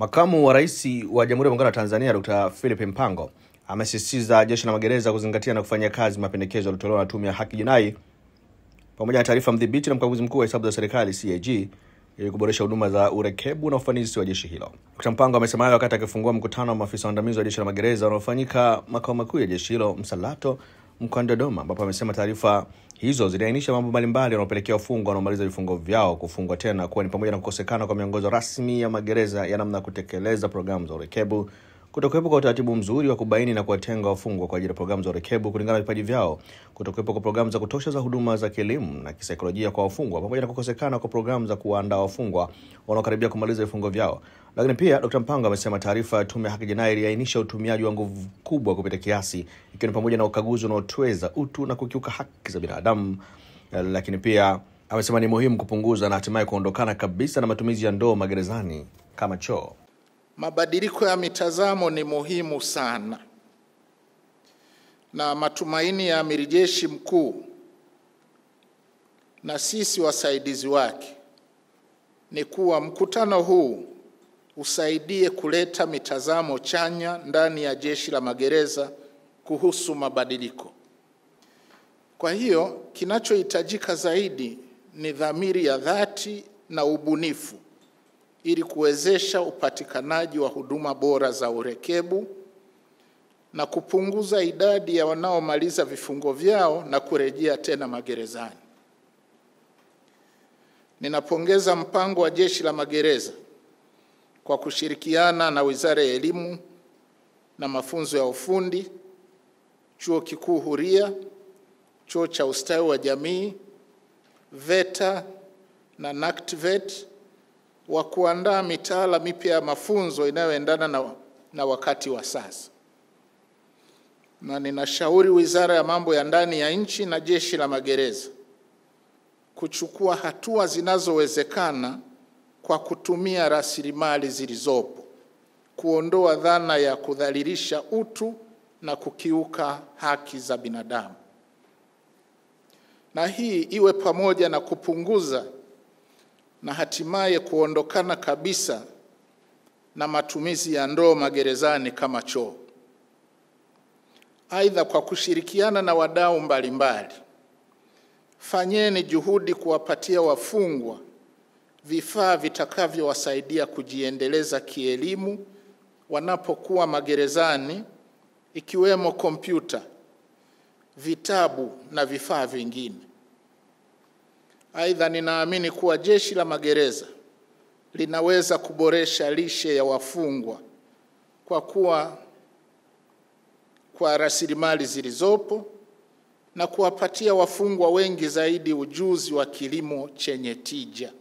Makamu wa Rais wa Jamhuri ya Muungano wa Tanzania Dr. Philip Mpango amesisitiza jeshi la magereza kuzingatia na kufanya kazi mapendekezo yaliyotolewa na Tume ya Haki Jinai pamoja na taarifa mdhibiti na mkaguzi mkuu wa hesabu za serikali CAG ili kuboresha huduma za urekebu na ufanisi wa jeshi hilo. Dr. Mpango amesema hayo wakati akifungua mkutano wa maafisa waandamizi wa jeshi la magereza unaofanyika makao makuu ya jeshi hilo Msalato mkoani Dodoma, ambapo amesema taarifa hizo ziliainisha mambo mbalimbali yanayopelekea wafungwa wanaomaliza vifungo vyao kufungwa tena, kuwa ni pamoja na kukosekana kwa miongozo rasmi ya magereza ya namna ya kutekeleza programu za urekebu, kutokuwepo kwa utaratibu mzuri wa kubaini na kuwatenga wafungwa kwa ajili ya programu za urekebu kulingana na vipaji vyao, kutokuwepo kwa programu za kutosha za huduma za kielimu na kisaikolojia kwa wafungwa, pamoja na kukosekana kwa programu za kuwaandaa wafungwa wanaokaribia kumaliza vifungo vyao. Lakini pia Dr. Mpango amesema taarifa ya Tume ya Haki Jinai iliainisha utumiaji wa nguvu kubwa kupita kiasi, ikiwa ni pamoja na ukaguzi unaotweza utu na kukiuka haki za binadamu. Lakini pia amesema ni muhimu kupunguza na hatimaye kuondokana kabisa na matumizi ya ndoo magerezani kama choo. Mabadiliko ya mitazamo ni muhimu sana, na matumaini ya amiri jeshi mkuu na sisi wasaidizi wake ni kuwa mkutano huu usaidie kuleta mitazamo chanya ndani ya jeshi la magereza kuhusu mabadiliko. Kwa hiyo kinachohitajika zaidi ni dhamiri ya dhati na ubunifu ili kuwezesha upatikanaji wa huduma bora za urekebu na kupunguza idadi ya wanaomaliza vifungo vyao na kurejea tena magerezani. Ninapongeza mpango wa Jeshi la Magereza kwa kushirikiana na Wizara ya Elimu na Mafunzo ya Ufundi, Chuo Kikuu Huria, Chuo cha Ustawi wa Jamii, VETA na NACTVET wa kuandaa mitaala mipya ya mafunzo inayoendana na, na wakati wa sasa, na ninashauri Wizara ya Mambo ya Ndani ya Nchi na Jeshi la Magereza kuchukua hatua zinazowezekana kwa kutumia rasilimali zilizopo, kuondoa dhana ya kudhalilisha utu na kukiuka haki za binadamu, na hii iwe pamoja na kupunguza na hatimaye kuondokana kabisa na matumizi ya ndoo magerezani kama choo. Aidha, kwa kushirikiana na wadau mbalimbali, fanyeni juhudi kuwapatia wafungwa vifaa vitakavyowasaidia kujiendeleza kielimu wanapokuwa magerezani, ikiwemo kompyuta, vitabu na vifaa vingine. Aidha, ninaamini kuwa jeshi la magereza linaweza kuboresha lishe ya wafungwa kwa kuwa kwa rasilimali zilizopo na kuwapatia wafungwa wengi zaidi ujuzi wa kilimo chenye tija.